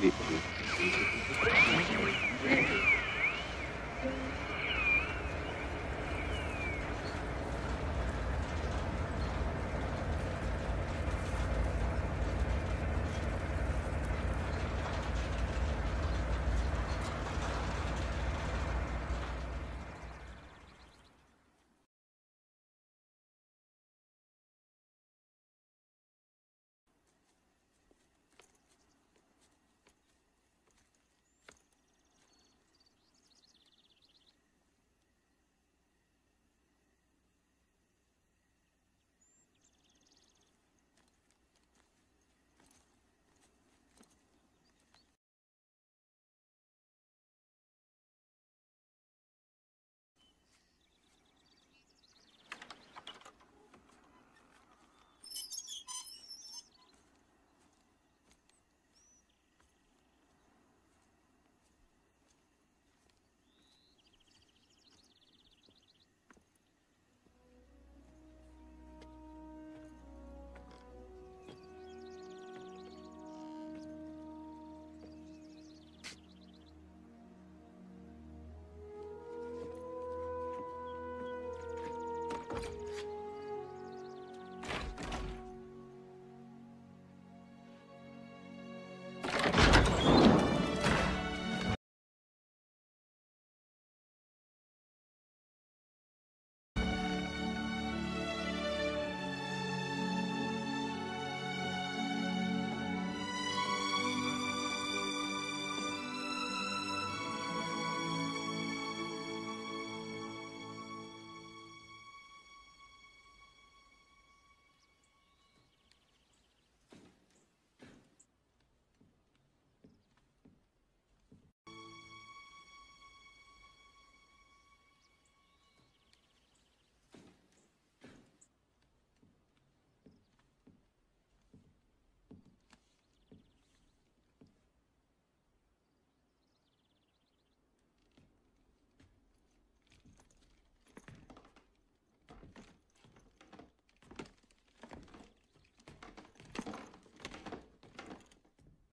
to the